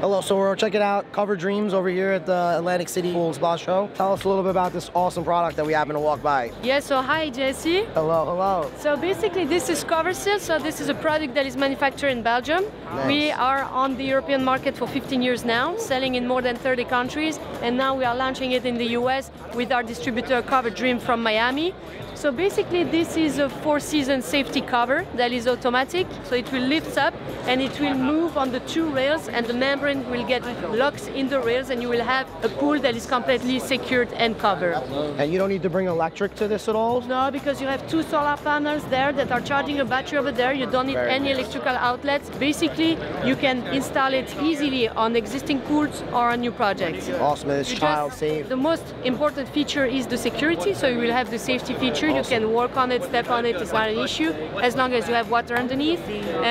Hello, so we're checking out Cover Dreams over here at the Atlantic City Pool Spa Show. Tell us a little bit about this awesome product that we happen to walk by. Yeah, so hi Jesse. Hello, hello. So basically this is CoverSeal. So this is a product that is manufactured in Belgium. Nice. We are on the European market for 15 years now, selling in more than 30 countries, and now we are launching it in the US with our distributor Cover Dream from Miami. So basically this is a four-season safety cover that is automatic, so it will lift up and it will move on the two rails and the membrane will get locked in the rails and you will have a pool that is completely secured and covered. And you don't need to bring electric to this at all? No, because you have two solar panels there that are charging a battery over there. You don't need Very any electrical outlets. Basically, you can install it easily on existing pools or on new projects. Awesome, and it's child safe. The most important feature is the security, so you will have the safety feature. You can work on it, step on it, it's not an issue, as long as you have water underneath.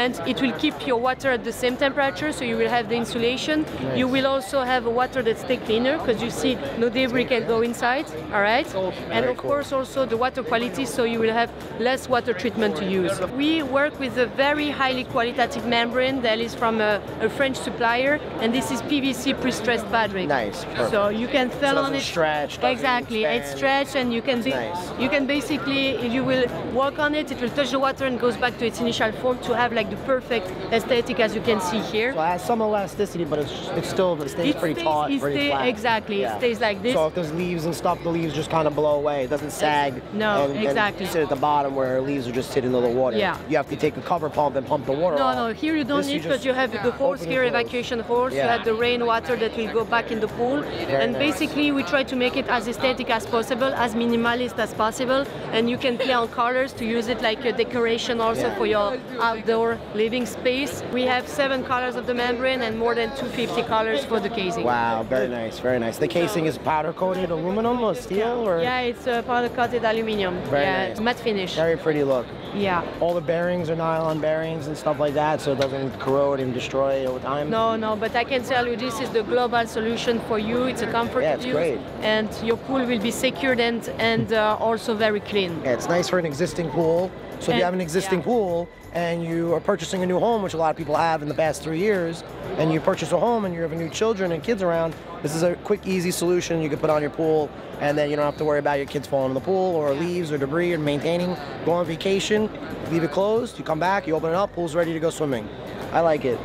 And it will keep your water at the same temperature, so you will have the insulation. You will also have a water that stays cleaner, because you see no debris can go inside, all right? Oh, and Very of cool. course also the water quality, so you will have less water treatment to use. We work with a very highly qualitative membrane that is from a, a French supplier, and this is PVC pre-stressed fabric. Nice, perfect. So you can fell on it. stretch, exactly, it's expand. stretched, and you can be, nice. you can basically, if you will walk on it, it will touch the water and goes back to its initial form to have like the perfect aesthetic as you can see here. So it has some elasticity, but it's, it's still, it stays It pretty stays- taut, it pretty flat. exactly, it stays like this. So if there's leaves and stuff, the leaves just kind of blow away. It doesn't sag. No, and, exactly. And sit at the bottom where leaves are just sitting in the water. Yeah. You have to take a cover pump and pump the water No, off. no, here you don't This need because you have the hose here, evacuation hose, you have the rainwater that will go back in the pool. and nice. basically we try to make it as aesthetic as possible, as minimalist as possible. And you can play on colors to use it like a decoration also Yeah. for your outdoor living space. We have seven colors of the membrane and more than 250 colors for the casing. Wow, very nice, very nice. The casing is powder coated aluminum or steel or Yeah, it's uh, powder coated aluminium. Very yeah, nice. matte finish. very pretty look. Yeah. All the bearings are nylon bearings and stuff like that, so it doesn't corrode and destroy over time. No, no, but I can tell you this is the global solution for you. It's a comfort Yeah, it's use, great. and your pool will be secured and and uh, also very clean. Yeah, it's nice for an existing pool. So if you have an existing yeah. pool and you are purchasing a new home, which a lot of people have in the past three years, and you purchase a home and you have new children and kids around, this is a quick, easy solution you can put on your pool, and then you don't have to worry about your kids falling in the pool or leaves or debris or maintaining. Go on vacation, leave it closed, you come back, you open it up, pool's ready to go swimming. I like it.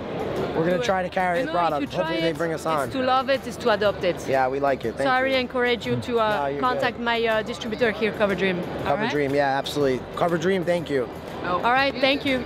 We're gonna try to carry You the product. Hopefully they bring us on. It's to love it's to adopt it. Yeah, we like it. Thank so I you. really encourage you to uh, you're contact good. my uh, distributor here, Cover Dream. Cover right? Dream, yeah, absolutely. Cover Dream, thank you. All right, thank you.